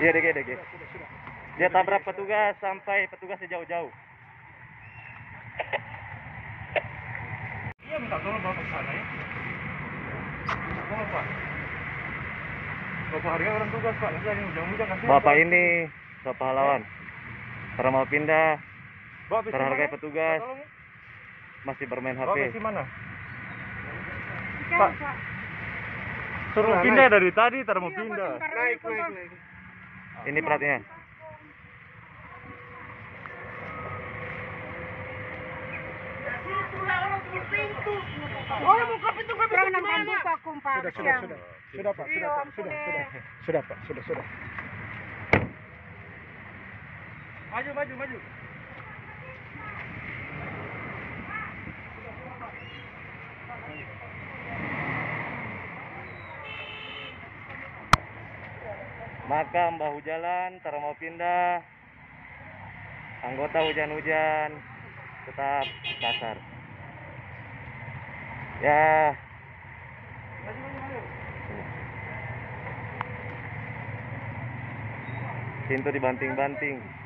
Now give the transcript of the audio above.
Iya DG DG. Dia tabrak petugas sampai petugas sejauh-jauh. Iya minta tolong bawa ke sana ya. Tolong pak. Bapak harga orang tugas pak. Nanti ada yang hujan-hujan kasih. Bapak ini Bapak pahlawan. Karena mau pindah terhargai mana? petugas. Ya. masih bermain HP. mana? Pak. Suruh Nah, pindah naik. dari tadi, tar Iya, mau pindah. Naik, naik, naik. Ini pelatnya. Oh, buka pintu nggak bisa gimana? Sudah, sudah, sudah. Sudah, Pak. Sudah, Pak. Sudah, sudah. Sudah, Pak. Sudah, sudah. Maju, maju, maju. Makam bahu jalan, tar mau pindah. Anggota hujan-hujan tetap kasar. Ya, pintu dibanting-banting.